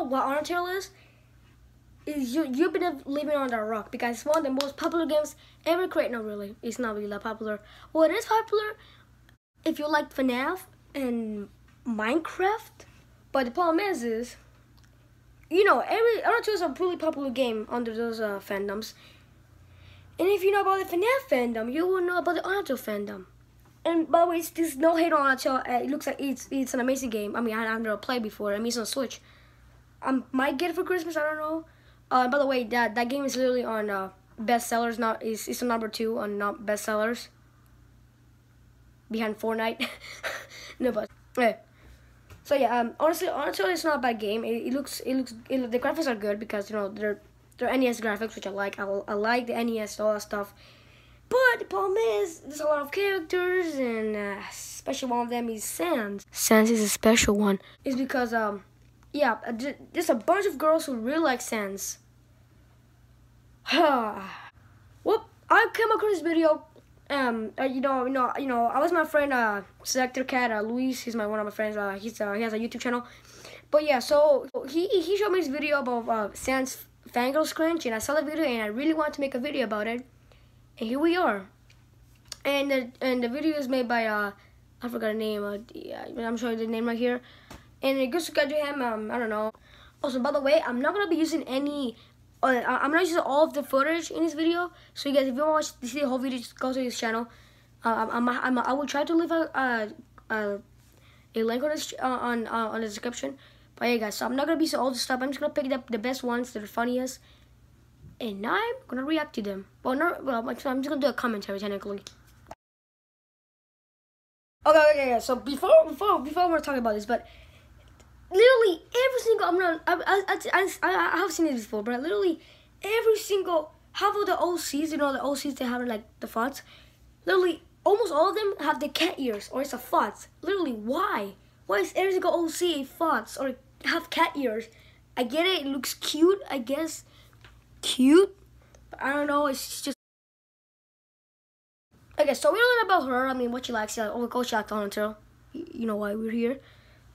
know what Undertale is, is you you've been living on the rock because it's one of the most popular games ever created. No, really, it's not really that popular. Well, it is popular if you like FNAF and Minecraft. But the problem is, is you know, every Undertale is a really popular game under those uh, fandoms. And if you know about the FNAF fandom, you will know about the Undertale fandom. And by the way, there's no hate on. Uh, it looks like it's it's an amazing game. I mean, I, have never played before. I mean, it's on Switch. I might get it for Christmas. I don't know. Uh, by the way, that that game is literally on uh, bestsellers. Not is it's on number two on not bestsellers. Behind Fortnite. no, but okay. So yeah, um, honestly, honestly, it's not a bad game. It, it looks, it looks, it, the graphics are good because you know they're they're NES graphics, which I like. I, I like the NES, all that stuff. But the problem is, there's a lot of characters, and uh, especially one of them is Sans. Sans is a special one. It's because um, yeah, uh, there's a bunch of girls who really like Sans. well, I came across this video um, uh, you know, you know, you know, I was my friend, uh, Selector Cat, uh, Luis. He's my one of my friends. Uh, he's uh, he has a YouTube channel. But yeah, so he he showed me this video about uh, Sans Fangirl Scrunch, and I saw the video, and I really wanted to make a video about it. And here we are. And the and the video is made by uh, I forgot the name. Uh, I'm showing the name right here. And it goes to him. Um, I don't know. Also, by the way, I'm not gonna be using any uh, I'm not using all of the footage in this video. So you guys, if you want to see the whole video, just go to his channel. Uh, I'm, I'm, i will try to leave a, a, a link on this uh, on uh, on the description. But yeah, guys, so I'm not gonna be so all the stuff. I'm just gonna pick up the best ones that are funniest, and I'm gonna react to them. Well, not well. I'm just gonna do a commentary technically. Okay, okay, okay. So before before before we're talking about this, but literally every single I'm not I I, I, I, have seen it before, but literally every single half of the OCs, you know, the OCs they have like the fonts, literally almost all of them have the cat ears or it's a font. Literally, why? Why is every single OC fonts or have cat ears? I get it, it looks cute, I guess. Cute? But I don't know, it's just Okay, so we know about her. I mean, what she likes. Like, oh, go check on her. You know why we're here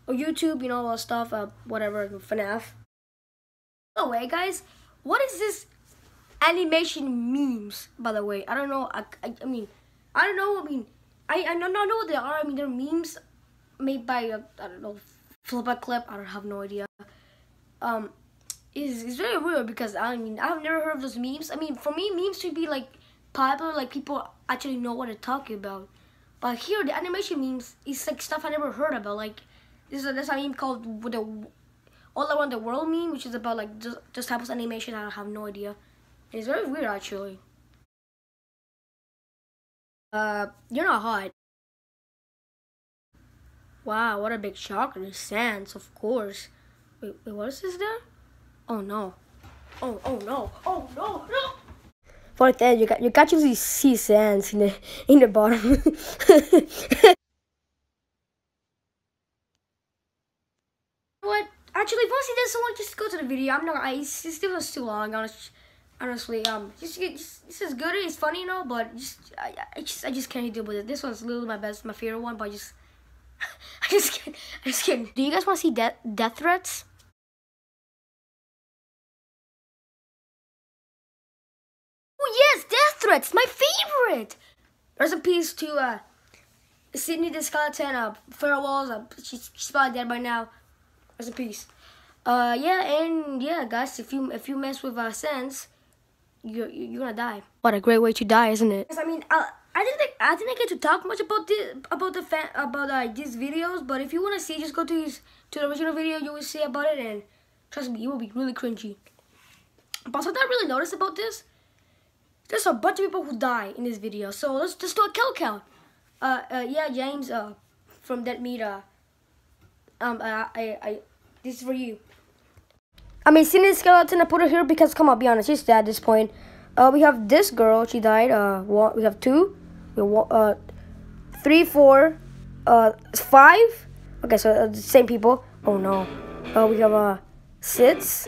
or YouTube, you know, all that stuff, uh, whatever, FNAF. By the way, guys, what is this animation memes, by the way? I don't know, I, I, I mean, I don't know, I mean, I, I don't know what they are. I mean, they're memes made by, uh, I don't know, FlipaClip, I don't have no idea. Um, is it's very weird because, I mean, I've never heard of those memes. I mean, for me, memes should be, like, popular, like, people actually know what they're talking about. But here, the animation memes is, like, stuff I never heard about, like, this is a, this a meme called the all around the world meme, which is about like just just type of animation. I have no idea. It's very weird actually. Uh, you're not hot. Wow, what a big shocker! The Sans, of course. Wait, wait, what is this there? Oh no. Oh, oh no. Oh no, no. For that, you got you got to see Sans in the in the bottom. Actually, if you want to see this one, just go to the video. I'm not. It's, still was too long. Honestly, um, just, just this is good. It's funny, you know, but just I, I just I just can't deal with it. This one's literally my best, my favorite one, but I just I just can't. I just can't. Do you guys want to see death death threats? Oh yes, death threats, my favorite. There's a piece to uh, Sydney the skeleton. Uh, farewells. Uh, she's she's probably dead by now. As a piece. Uh, yeah, and yeah, guys, if you if you mess with our Sans, you're you're gonna die. What a great way to die, isn't it? I mean, uh, I didn't think, I didn't get to talk much about this about the fan about uh, these videos, but if you wanna see, just go to his to the original video. You will see about it, and trust me, it will be really cringy. But something I really noticed about this, there's a bunch of people who die in this video. So let's just do a kill count. Uh, uh yeah, James, uh, from Dead Meat, uh um, I, I, I, this is for you. I mean, seeing this skeleton, I put her here because, come on, be honest, she's dead at this point. Uh, we have this girl, she died. Uh, one, we have two, we have uh, three, four, uh, five. Okay, so uh, the same people. Oh no. Uh, we have uh, six.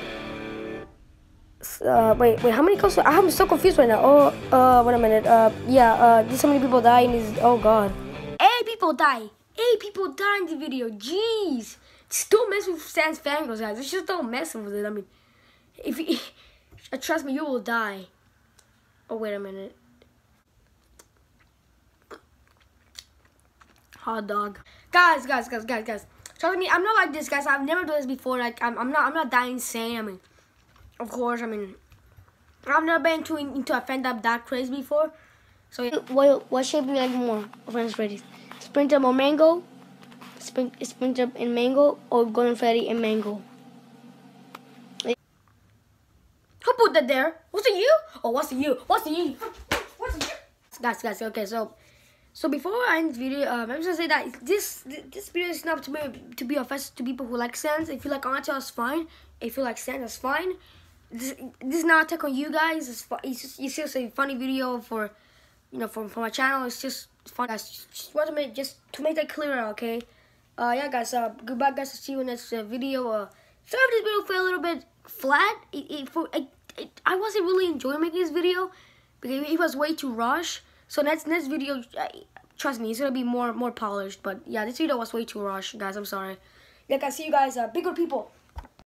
Uh, wait, wait, how many close? I'm so confused right now. Oh, uh, wait a minute. Uh, yeah, uh, this so many people die in this. Oh god. Eight people die. Eight people die in the video. Jeez. Don't mess with Sans Fangirls, guys. Just don't mess with it. I mean, if you, trust me, you will die. Oh wait a minute. Hot dog, guys, guys, guys, guys, guys. Trust me, I'm not like this, guys. I've never done this before. Like, I'm, I'm not, I'm not that insane. I mean, of course, I mean, I've never been into into a fandom that crazy before. So, yeah. what what shape do you like more? Friends, ready? Sprinter or Mangle? Spring Springtrap and Mangle, or Golden Freddy and Mangle? Who put that there? What's it you? Oh, what's it you? What's it you? What's it you? Guys, guys, okay, so so before I end this video, um, I'm just gonna say that this this video is not to be to be offensive to people who like Sans. If you like Anto, it's fine. If you like Sans, it's fine. This, this is not attack on you guys. It's, it's just it's just a funny video for you know for, for my channel. It's just fun. Guys, just, just want to make just to make that clear, okay? Uh, yeah, guys. Uh, goodbye, guys. I'll See you in next uh, video. Uh, sorry if this video fell a little bit flat. It, it, for, it, it, I wasn't really enjoying making this video because it was way too rushed. So next next video, uh, trust me, it's gonna be more more polished. But yeah, this video was way too rushed, guys. I'm sorry. Yeah, guys. See you guys. Uh, bigger people.